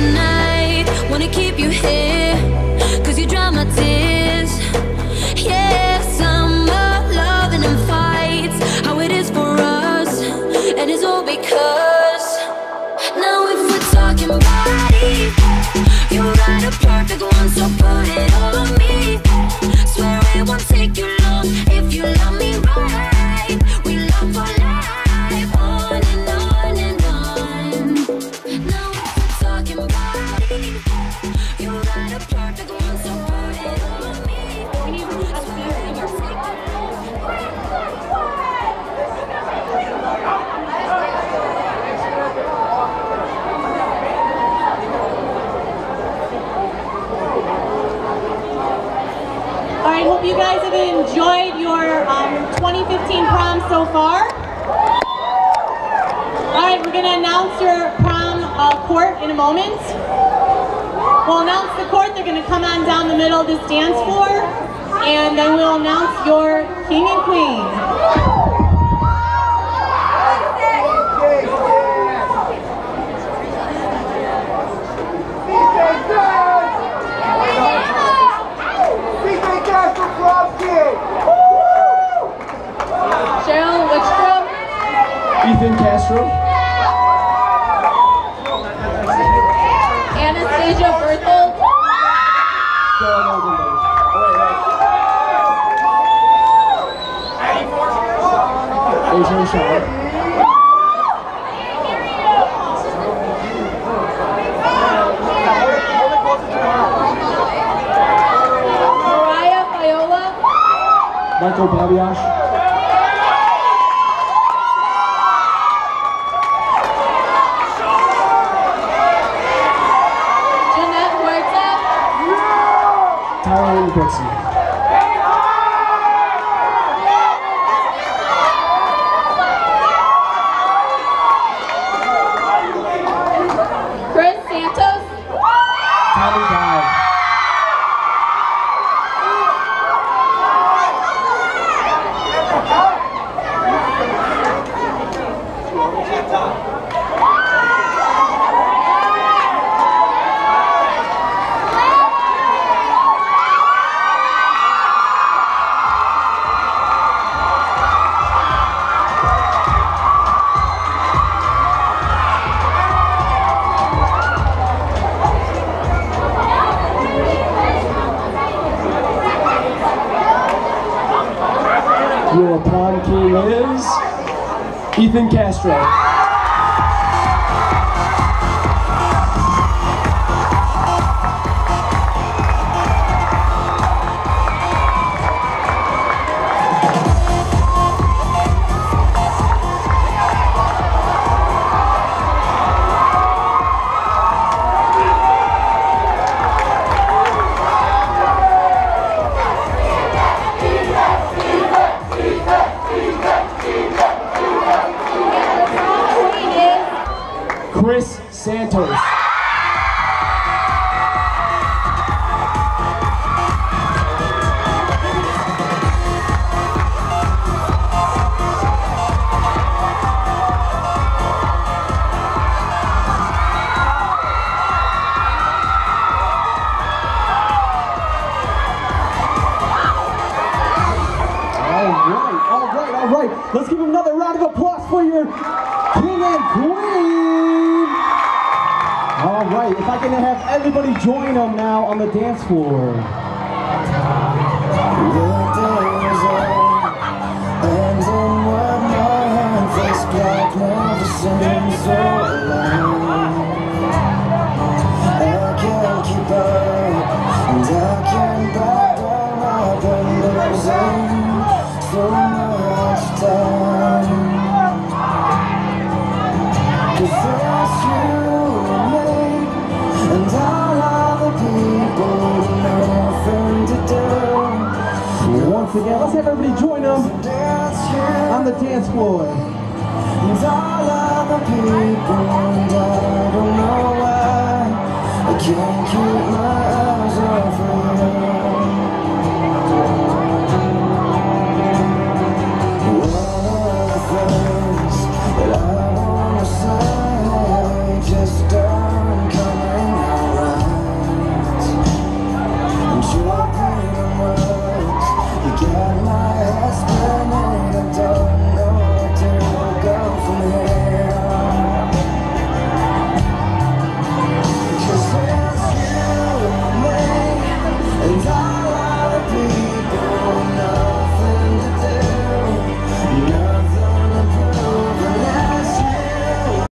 the. Wanna keep you here, cause you dry my tears. Yeah, summer loving and fights, how it is for us. And it's all because now if we're talking body, you write a perfect one, so put it all on me. Swear it won't take you Right, hope you guys have enjoyed your um, 2015 prom so far. All right, we're gonna announce your prom uh, court in a moment. We'll announce the court, they're gonna come on down the middle of this dance floor, and then we'll announce your king and queen. Anastasia Berthold, Sean Oldenburg. Asian Shaw. Mariah Fiola, Michael Babiash. Betsy. Chris Santos, Your prom king is Ethan Castro. Santos. All right, all right, all right. Let's give him another round of applause for your king and queen. All right, if I can have everybody join them now on the dance floor. once again. Let's have everybody join them on the dance floor. All people, I don't know why I can't keep my eyes off of you. fire have burning in the dark.